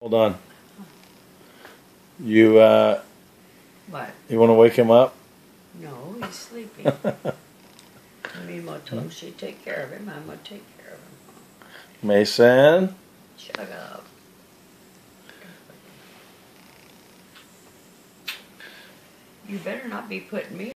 Hold on. You uh, What? you want to wake him up? No, he's sleeping. Mimo told him she'd take care of him. I'm gonna take care of him. Mason. Shut up. You better not be putting me